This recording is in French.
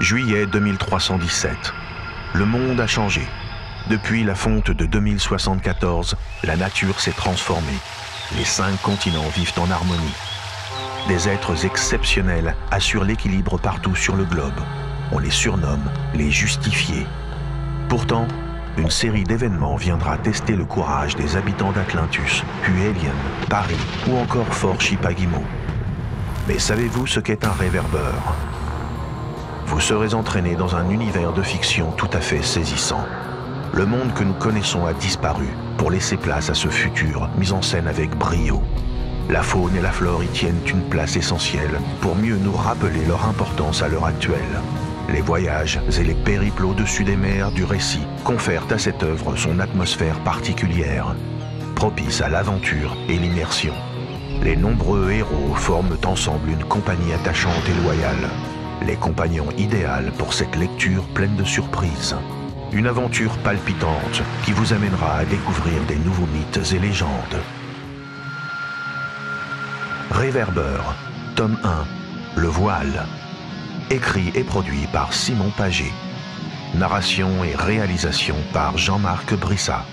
Juillet 2317. Le monde a changé. Depuis la fonte de 2074, la nature s'est transformée. Les cinq continents vivent en harmonie. Des êtres exceptionnels assurent l'équilibre partout sur le globe. On les surnomme les justifiés. Pourtant, une série d'événements viendra tester le courage des habitants d'Atlantus, puis Alien, Paris ou encore Fort Chipagimo. Mais savez-vous ce qu'est un réverbeur? Vous serez entraîné dans un univers de fiction tout à fait saisissant. Le monde que nous connaissons a disparu pour laisser place à ce futur mis en scène avec brio. La faune et la flore y tiennent une place essentielle pour mieux nous rappeler leur importance à l'heure actuelle. Les voyages et les périples au-dessus des mers du récit confèrent à cette œuvre son atmosphère particulière, propice à l'aventure et l'immersion. Les nombreux héros forment ensemble une compagnie attachante et loyale, les compagnons idéaux pour cette lecture pleine de surprises. Une aventure palpitante qui vous amènera à découvrir des nouveaux mythes et légendes. Réverbeur, tome 1, Le Voile. Écrit et produit par Simon Paget. Narration et réalisation par Jean-Marc Brissat.